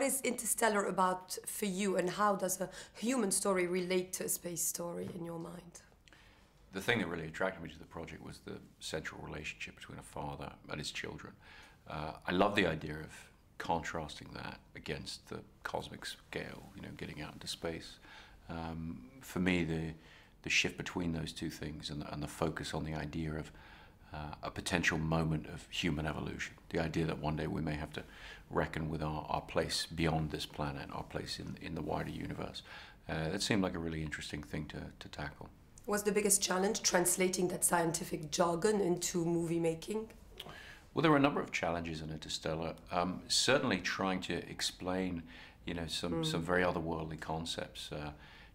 what is Interstellar about for you, and how does a human story relate to a space story in your mind? The thing that really attracted me to the project was the central relationship between a father and his children. Uh, I love the idea of contrasting that against the cosmic scale, you know, getting out into space. Um, for me, the the shift between those two things and the, and the focus on the idea of uh, a potential moment of human evolution, the idea that one day we may have to reckon with our, our place beyond this planet, our place in, in the wider universe. Uh, that seemed like a really interesting thing to, to tackle. Was the biggest challenge translating that scientific jargon into movie making? Well, there were a number of challenges in Interstellar. Um, certainly, trying to explain, you know, some, mm. some very otherworldly concepts. Uh,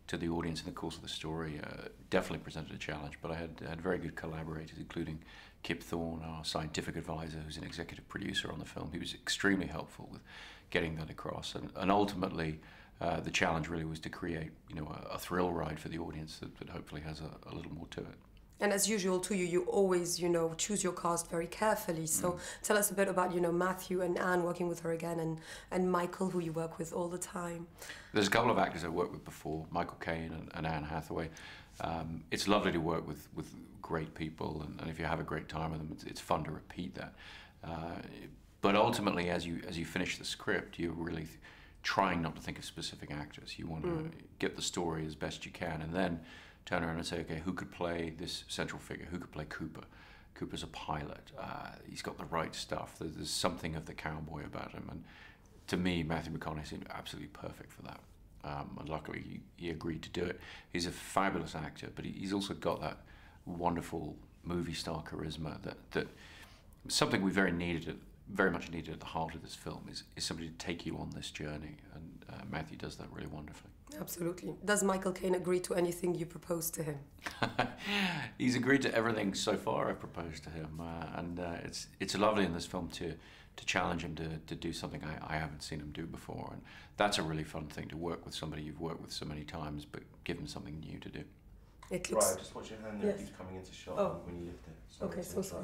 to the audience in the course of the story uh, definitely presented a challenge. But I had, had very good collaborators, including Kip Thorne, our scientific advisor, who's an executive producer on the film. He was extremely helpful with getting that across. And, and ultimately, uh, the challenge really was to create, you know, a, a thrill ride for the audience that, that hopefully has a, a little more to it. And as usual, to you, you always, you know, choose your cast very carefully. So mm. tell us a bit about, you know, Matthew and Anne working with her again, and and Michael, who you work with all the time. There's a couple of actors I've worked with before, Michael Caine and, and Anne Hathaway. Um, it's lovely to work with with great people, and, and if you have a great time with them, it's, it's fun to repeat that. Uh, but ultimately, as you as you finish the script, you're really trying not to think of specific actors. You want to mm. get the story as best you can, and then turn around and say, okay, who could play this central figure? Who could play Cooper? Cooper's a pilot. Uh, he's got the right stuff. There's, there's, something of the cowboy about him. And to me, Matthew McConaughey seemed absolutely perfect for that. Um, and luckily, he, he, agreed to do it. He's a fabulous actor, but he, he's also got that wonderful movie star charisma that, that something we very needed very much needed at the heart of this film is, is somebody to take you on this journey. And Matthew does that really wonderfully. Absolutely. Does Michael Caine agree to anything you propose to him? He's agreed to everything so far I've proposed to him, uh, and uh, it's it's lovely in this film to to challenge him to, to do something I, I haven't seen him do before, and that's a really fun thing to work with somebody you've worked with so many times, but give them something new to do. It looks... Right, just watch your hand there. Yes. He's coming into shot oh. when you lift it. Sorry, okay, so sorry.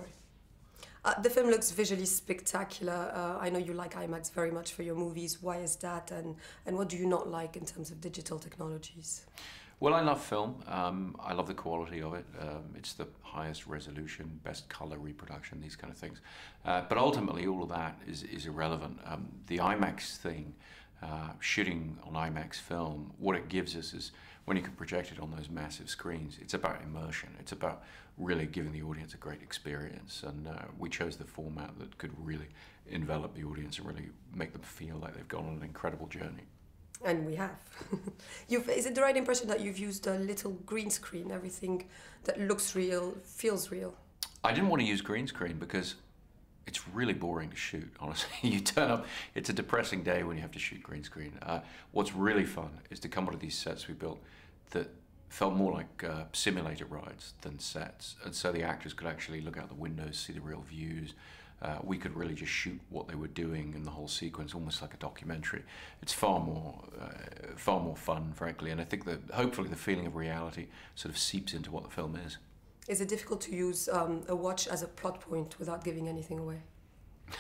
Uh, the film looks visually spectacular. Uh, I know you like IMAX very much for your movies. Why is that? And, and what do you not like in terms of digital technologies? Well, I love film. Um, I love the quality of it. Um, it's the highest resolution, best color reproduction, these kind of things. Uh, but ultimately, all of that is, is irrelevant. Um, the IMAX thing, uh, shooting on IMAX film, what it gives us is when you can project it on those massive screens, it's about immersion. It's about really giving the audience a great experience. And uh, we chose the format that could really envelop the audience and really make them feel like they've gone on an incredible journey. And we have. you've, is it the right impression that you've used a little green screen, everything that looks real, feels real? I didn't want to use green screen because it's really boring to shoot, honestly. you turn up, it's a depressing day when you have to shoot green screen. Uh, what's really fun is to come onto these sets we built that felt more like uh, simulator rides than sets. And so the actors could actually look out the windows, see the real views. Uh, we could really just shoot what they were doing in the whole sequence, almost like a documentary. It's far more, uh, far more fun, frankly. And I think that hopefully the feeling of reality sort of seeps into what the film is. Is it difficult to use um, a watch as a plot point without giving anything away?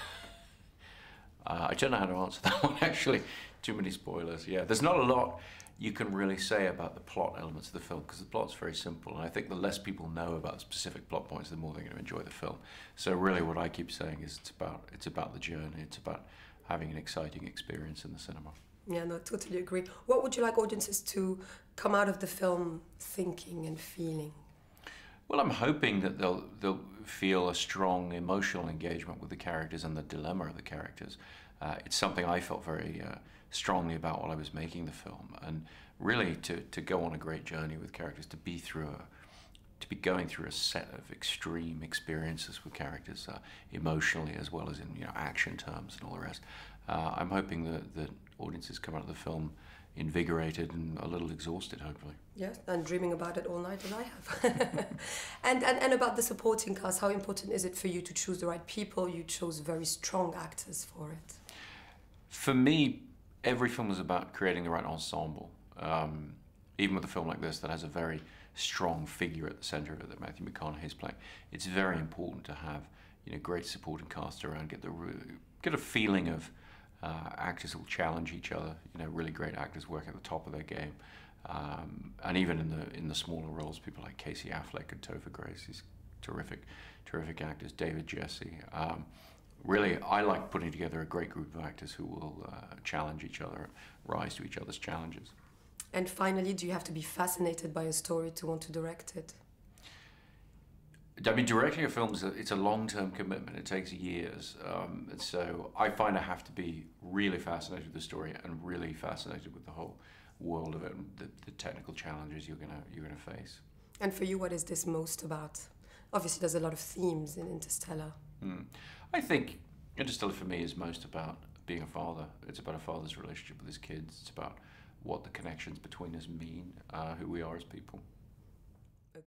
Uh, I don't know how to answer that one, actually. Too many spoilers. Yeah, there's not a lot you can really say about the plot elements of the film because the plot's very simple. And I think the less people know about specific plot points, the more they're going to enjoy the film. So really, what I keep saying is it's about it's about the journey. It's about having an exciting experience in the cinema. Yeah, no, totally agree. What would you like audiences to come out of the film thinking and feeling? Well, I'm hoping that they'll they'll feel a strong emotional engagement with the characters and the dilemma of the characters. Uh, it's something I felt very uh, strongly about while I was making the film, and really to, to go on a great journey with characters, to be through a to be going through a set of extreme experiences with characters, uh, emotionally as well as in you know action terms and all the rest. Uh, I'm hoping that that audiences come out of the film invigorated and a little exhausted, hopefully. Yes, and dreaming about it all night as I have. and, and, and about the supporting cast, how important is it for you to choose the right people? You chose very strong actors for it. For me, every film is about creating the right ensemble. Um, even with a film like this that has a very strong figure at the center of it that Matthew McConaughey is playing, it's very important to have you know great supporting cast around, get the get a feeling of uh, actors will challenge each other. You know, really great actors work at the top of their game. Um, and even in the in the smaller roles, people like Casey Affleck and Topher Grace, these terrific, terrific actors. David Gyasi. Um, really, I like putting together a great group of actors who will uh, challenge each other, rise to each other's challenges. And finally, do you have to be fascinated by a story to want to direct it? I mean, directing a film is a, it's a long-term commitment. It takes years. Um, so I find I have to be really fascinated with the story and really fascinated with the whole world of it and the, the technical challenges you're gonna you're gonna face. And for you, what is this most about? Obviously, there's a lot of themes in Interstellar. Mm. I think Interstellar for me is most about being a father. It's about a father's relationship with his kids. It's about what the connections between us mean, uh, who we are as people.